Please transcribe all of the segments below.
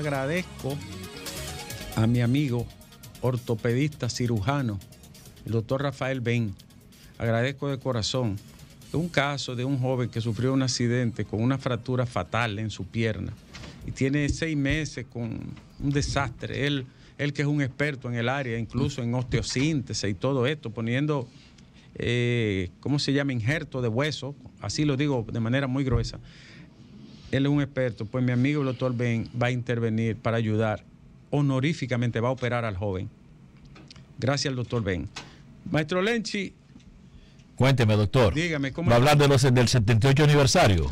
agradezco a mi amigo ortopedista cirujano, el doctor Rafael Ben. Agradezco de corazón un caso de un joven que sufrió un accidente con una fractura fatal en su pierna y tiene seis meses con un desastre. Él, él que es un experto en el área, incluso en osteosíntesis y todo esto, poniendo, eh, ¿cómo se llama? Injerto de hueso, así lo digo de manera muy gruesa. Él es un experto, pues mi amigo el doctor Ben va a intervenir para ayudar honoríficamente, va a operar al joven. Gracias al doctor Ben. Maestro Lenchi, Cuénteme, doctor. Dígame, ¿cómo ¿Va a hablar de los, del 78 aniversario?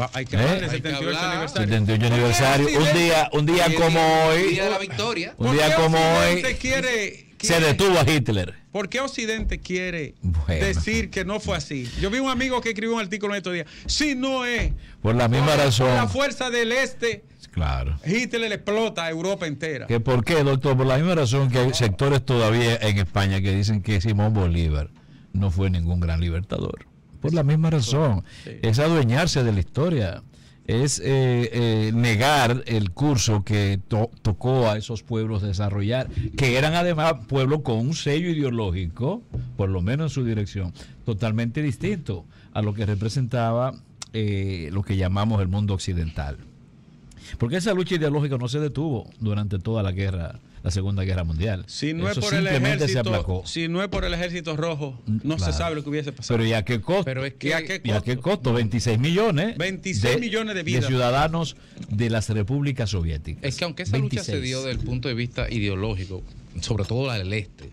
Va- hay que hablar ¿Eh? del 78 hablar. aniversario. 78 aniversario. Porque Un día, un día como hoy, Día de la victoria. un ¿Por día como hoy, Occidente quiere, se detuvo a Hitler. ¿Por qué Occidente quiere Bueno. decir que no fue así? Yo vi un amigo que escribió un artículo en estos días. Si no es Por la misma por la razón. fuerza del este, Claro. Hitler le explota a Europa entera. ¿Que ¿Por qué, doctor? Por la misma razón que hay sectores todavía en España que dicen que Simón Bolívar no fue ningún gran libertador. Por la misma razón. Sí. Es adueñarse de la historia. Es eh, eh, negar el curso que to- tocó a esos pueblos desarrollar, que eran además pueblos con un sello ideológico, por lo menos en su dirección, totalmente distinto a lo que representaba eh, lo que llamamos el mundo occidental. Porque esa lucha ideológica no se detuvo durante toda la guerra, la Segunda Guerra Mundial. Si no, es por el ejército, si no es por el ejército rojo, no Claro. se sabe lo que hubiese pasado. Pero ¿y a qué costo? Pero es ¿Y a qué ¿Y a qué costo? 26 millones. 26 millones de vidas. ciudadanos de las repúblicas soviéticas. Es que aunque esa lucha se 26. dio desde el punto de vista ideológico, sobre todo la del este,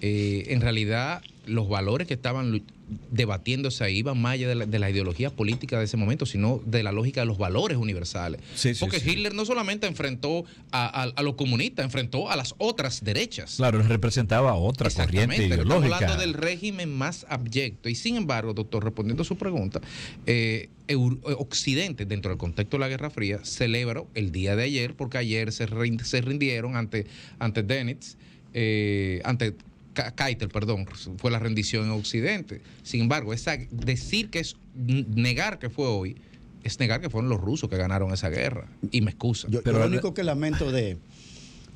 eh, en realidad los valores que estaban debatiéndose ahí iban más allá de la, de la ideología política de ese momento, sino de la lógica de los valores universales. Sí, Porque sí. Hitler no solamente enfrentó a, a- a los comunistas, enfrentó a las otras derechas. Claro, representaba otra corriente Exactamente, Estamos ideológica. hablando del régimen más abyecto. Y sin embargo, doctor, respondiendo a su pregunta, eh, eh, Occidente, dentro del contexto de la Guerra Fría, celebró el día de ayer, porque ayer se, rind- se rindieron ante, ante Dönitz, eh, ante Keitel, perdón, fue la rendición en Occidente. Sin embargo, esa, decir que es negar que fue hoy, es negar que fueron los rusos que ganaron esa guerra. Y me excusa. Yo, yo Pero lo único que lamento de,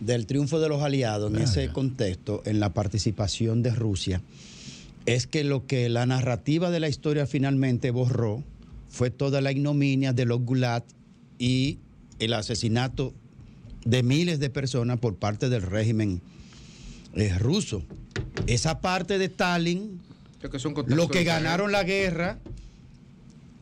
del triunfo de los aliados en ese contexto, en la participación de Rusia, es que lo que la narrativa de la historia finalmente borró fue toda la ignominia de los gulag y el asesinato de miles de personas por parte del régimen eh, ruso. Esa parte de Stalin, Creo que ganaron la guerra,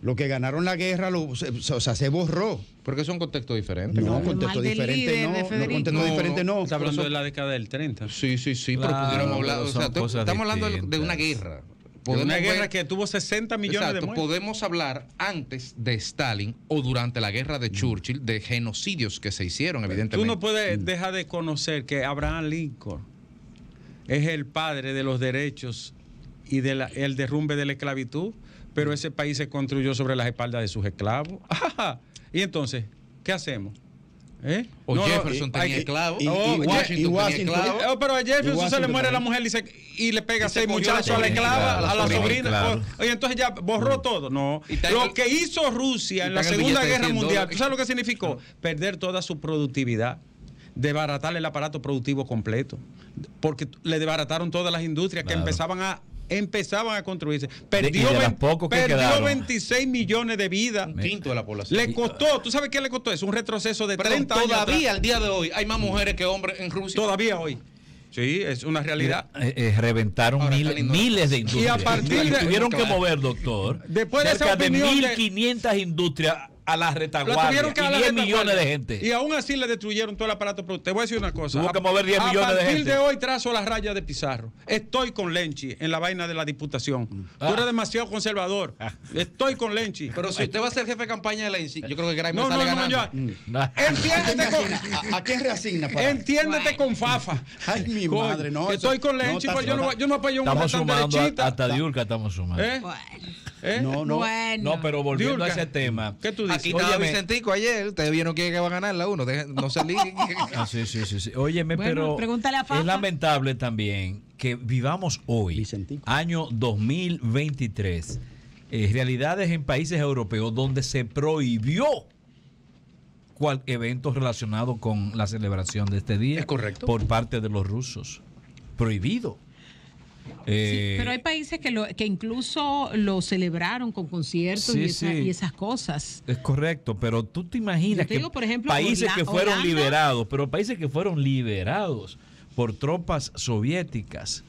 lo que ganaron la guerra, lo- se- o sea, se borró. Porque es un contexto diferente. No, ¿no? El contexto mal del diferente líder no, no, contexto No, diferente no. Está hablando de la década del 30. Sí, sí, sí, Claro, pero pudiéramos hablar, o son sea, estamos hablando de, una guerra. De una Podemos guerra ver- que tuvo 60 millones Exacto, de muertos. podemos hablar antes de Stalin o durante la guerra de Churchill de genocidios que se hicieron, Tú evidentemente. no puedes dejar de conocer que Abraham Lincoln es el padre de los derechos y del el derrumbe de la esclavitud, pero ese país se construyó sobre las espaldas de sus esclavos. Ajá. Y entonces, ¿qué hacemos? ¿Eh? O No, no, Jefferson y- tenía hay que- esclavos. y- Washington, y Washington- tenía esclavos. Oh, pero a Jefferson se le Washington muere la mujer y, se, y le pega se seis muchachos a la esclava, a la la sobrina. claro. Oye, entonces ya borró todo. No. Lo que hizo Rusia en la Segunda Guerra 100 Mundial, ¿tú sabes lo que significó? Perder toda su productividad, desbaratar el aparato productivo completo, porque le desbarataron todas las industrias que empezaban a empezaban a construirse. Perdió, que perdió quedaron. 26 millones de vidas. Un quinto de la población. Le costó, ¿tú sabes qué le costó? Es un retroceso de Perdón, 30 años. todavía atrás. al día de hoy hay más mujeres que hombres en Rusia. Todavía hoy. Sí, es una realidad. Eh, eh, reventaron Ahora, mil- miles de industrias. Y a partir de- tuvieron que mover, doctor, Después de esa cerca de opinión de- 1.500 industrias a la retaguardia que y dar la 10 retaguardia. millones de gente. Y aún así le destruyeron todo el aparato productivo. Te voy a decir una cosa. Tuvo A- que mover 10 millones de A partir gente. de hoy trazo las rayas de Pizarro. Estoy con Lenchi en la vaina de la diputación. Tú Ah. eres demasiado conservador. Estoy con Lenchi. Pero si usted va a ser jefe de campaña de la INSI, yo creo que Grimer no, no, sale no, ganando. ya. Nah. Entiéndete con, ¿A, a quién reasigna? para- entiéndete con Fafa. Ay, mi Coño, madre, no. Estoy con Lenchi, no, pues yo no, yo no apoyo un Estamos tan sumando a- derechita. hasta Diurca, estamos sumando. ¿Eh? Bueno, ¿Eh? No, no. bueno. No, pero volviendo a ese tema. ¿Qué tú dices? Aquí estaba Óyeme. Vicentico ayer. Ustedes vieron quién que va a ganar la uno. Dejen- No se liguen. Ah, sí, sí, sí, sí. Óyeme, Bueno, pero pregúntale a Fafa. es lamentable también que vivamos hoy, Vicentico. año 2023, eh, realidades en países europeos donde se prohibió cual, eventos relacionados con la celebración de este día. Es correcto. Por parte de los rusos. Prohibido. Eh, pero hay países que, lo, que incluso lo celebraron con conciertos y, esas cosas. Es correcto, pero tú te imaginas que por ejemplo, países que fueron liberados, pero países que fueron liberados por tropas soviéticas,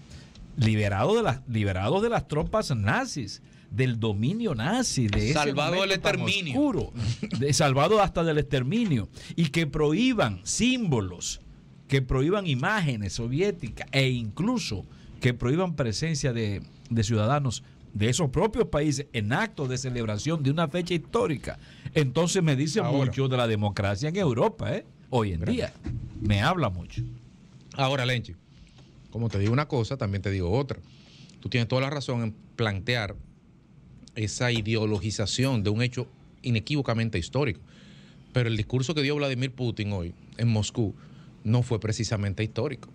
liberados de las, liberados de las tropas nazis del dominio nazi, de salvado del exterminio, oscuro, de, salvado hasta del exterminio, y que prohíban símbolos, que prohíban imágenes soviéticas e incluso que prohíban presencia de, ciudadanos de esos propios países en actos de celebración de una fecha histórica. Entonces me dice mucho de la democracia en Europa, ¿eh? hoy en día. Me habla mucho. Ahora, Lenchi, como te digo una cosa, también te digo otra. Tú tienes toda la razón en plantear esa ideologización de un hecho inequívocamente histórico. Pero el discurso que dio Vladimir Putin hoy en Moscú no fue precisamente histórico.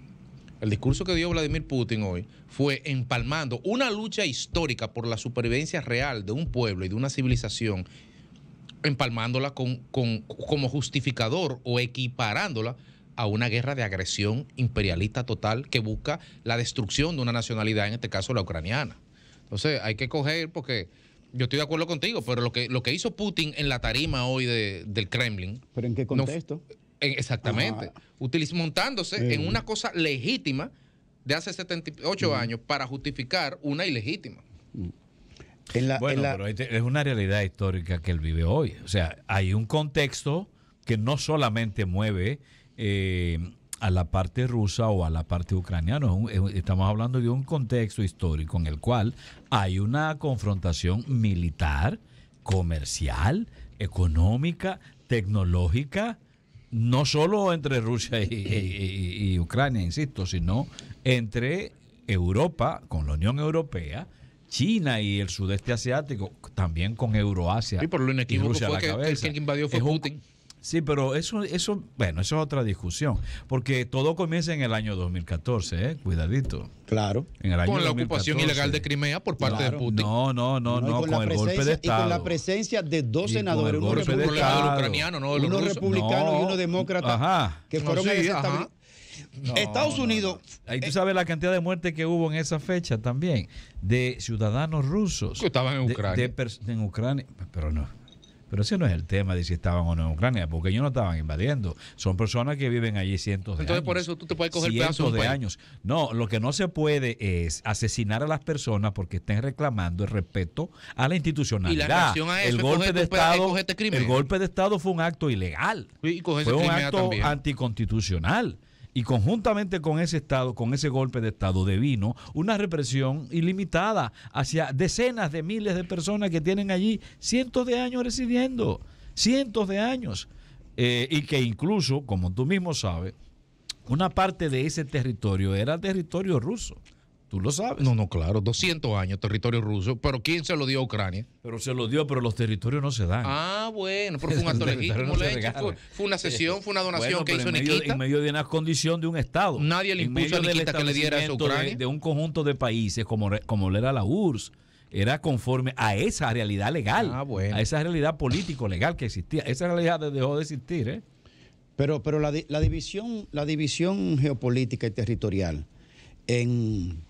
El discurso que dio Vladimir Putin hoy fue empalmando una lucha histórica por la supervivencia real de un pueblo y de una civilización, empalmándola con, como justificador o equiparándola a una guerra de agresión imperialista total que busca la destrucción de una nacionalidad, en este caso la ucraniana. Entonces hay que coger, porque yo estoy de acuerdo contigo, pero lo que, lo que hizo Putin en la tarima hoy del Kremlin. ¿Pero en qué contexto? Exactamente. montándose en una cosa legítima de hace 78 años para justificar una ilegítima. bueno, pero es una realidad histórica que él vive hoy. O sea, hay un contexto que no solamente mueve eh, a la parte rusa o a la parte ucraniana. Estamos hablando de un contexto histórico en el cual hay una confrontación militar, comercial, económica, tecnológica, no solo entre Rusia y, Ucrania, insisto, sino entre Europa, con la Unión Europea, China y el sudeste asiático, también con Euroasia. Sí, por lo inequívoco fue que, el que invadió fue Putin. Sí, pero eso, eso, bueno, eso es otra discusión, porque todo comienza en el año 2014, ¿eh? Cuidadito. Claro. con la ocupación ilegal de Crimea por parte de Putin. No, no, no, no, con, el golpe de Estado. Y con la presencia de dos senadores, uno ucraniano, no uno republicano y uno demócrata, ajá. que fueron a Estados Unidos. Ahí tú sabes la cantidad de muertes que hubo en esa fecha también, de ciudadanos rusos. Que estaban en Ucrania. en Ucrania, pero no. Pero ese no es el tema de si estaban o no en Ucrania, porque ellos no estaban invadiendo. Son personas que viven allí cientos de años. Entonces, por eso tú te puedes coger cientos de años. No, lo que no se puede es asesinar a las personas porque estén reclamando el respeto a la institucionalidad. el golpe de Estado, este el golpe de Estado fue un acto ilegal. fue un acto anticonstitucional y conjuntamente con ese Estado, con ese golpe de Estado, devino una represión ilimitada hacia decenas de miles de personas que tienen allí cientos de años residiendo, cientos de años, eh, y que incluso, como tú mismo sabes, una parte de ese territorio era territorio ruso. Tú lo sabes. No, no, claro, 200 años territorio ruso, pero ¿quién se lo dio a Ucrania? Pero se lo dio, pero los territorios no se dan. Ah, bueno, pero fue un acto legítimo, fue, una sesión, fue una donación que hizo en medio, En medio de una condición de un Estado. Nadie le impuso a Nikita que le diera eso a Ucrania. De, un conjunto de países como, como era la URSS era conforme a esa realidad legal, ah, a esa realidad político-legal que existía. Esa realidad dejó de existir. ¿eh? Pero, pero la, la, división, la división geopolítica y territorial en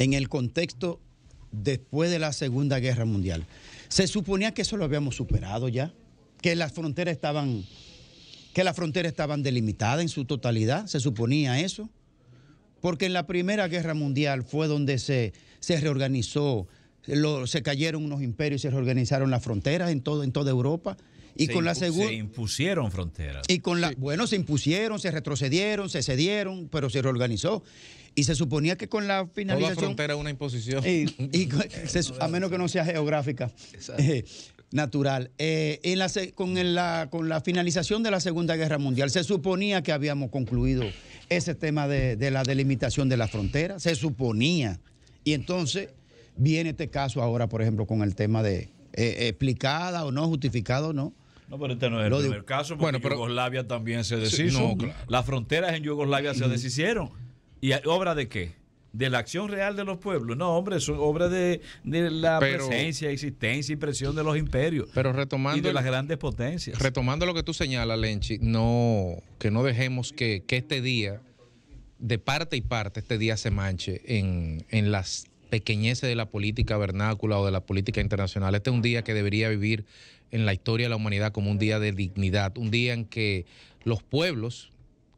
en el contexto después de la Segunda Guerra Mundial. Se suponía que eso lo habíamos superado ya, que las fronteras estaban, que las fronteras estaban delimitadas en su totalidad, se suponía eso, porque en la Primera Guerra Mundial fue donde se, se reorganizó, se cayeron unos imperios y se reorganizaron las fronteras en, todo, en toda Europa. Y con la segunda. Se impusieron fronteras. Y con la. Bueno, se impusieron, se retrocedieron, se cedieron, pero se reorganizó. Y se suponía que con la finalización. Toda frontera es una imposición. Y, a menos que no sea geográfica. Eh, natural. Eh, en la, con, la, con la finalización de la Segunda Guerra Mundial, se suponía que habíamos concluido ese tema de, la delimitación de la frontera. Se suponía. Y entonces viene este caso ahora, por ejemplo, con el tema de eh, explicada o no, justificado o no. No, pero este no es el primer caso, porque bueno, Yugoslavia también se deshizo. Las fronteras en Yugoslavia se deshicieron. ¿Y obra de qué? de la acción real de los pueblos. No, hombre, es obra de, la presencia, existencia y presión de los imperios. Pero retomando. Y de las grandes potencias. Retomando lo que tú señalas, Lenchi, no, que no dejemos que, este día, de parte y parte, este día se manche en, en las pequeñeces de la política vernácula o de la política internacional. Este es un día que debería vivir en la historia de la humanidad como un día de dignidad, un día en que los pueblos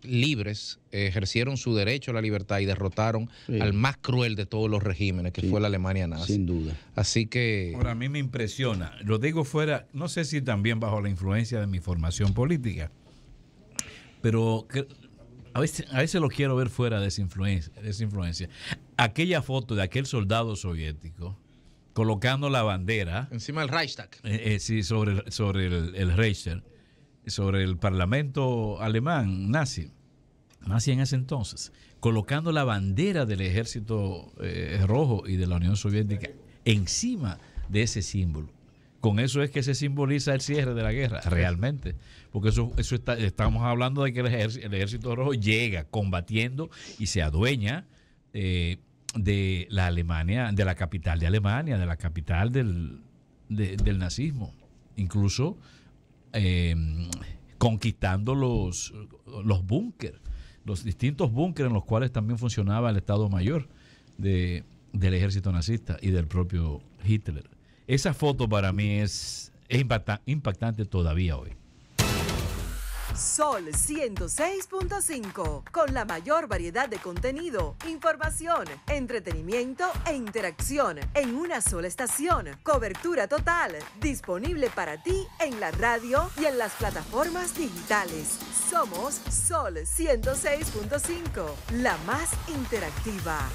libres ejercieron su derecho a la libertad y derrotaron al más cruel de todos los regímenes, que fue la Alemania nazi. Sin duda. Así que... Ahora, a mí me impresiona, lo digo fuera, no sé si también bajo la influencia de mi formación política, pero a veces, a veces lo quiero ver fuera de esa influencia. De esa influencia. Aquella foto de aquel soldado soviético colocando la bandera. Encima del Reichstag. Eh, eh, sí, sobre, sobre el, el Reichstag, sobre el parlamento alemán, nazi, nazi en ese entonces, colocando la bandera del ejército eh, rojo y de la Unión Soviética encima de ese símbolo. Con eso es que se simboliza el cierre de la guerra, realmente. Porque eso, eso está, estamos hablando de que el ejército, rojo llega combatiendo y se adueña de la Alemania, de la capital de Alemania, de la capital del, del nazismo, incluso eh, conquistando los, los búnkeres, los distintos búnkeres en los cuales también funcionaba el Estado Mayor de, del ejército nazista y del propio Hitler. Esa foto para mí es, impactante todavía hoy. Sol 106.5, con la mayor variedad de contenido, información, entretenimiento e interacción en una sola estación. Cobertura total, disponible para ti en la radio y en las plataformas digitales. Somos Sol 106.5, la más interactiva.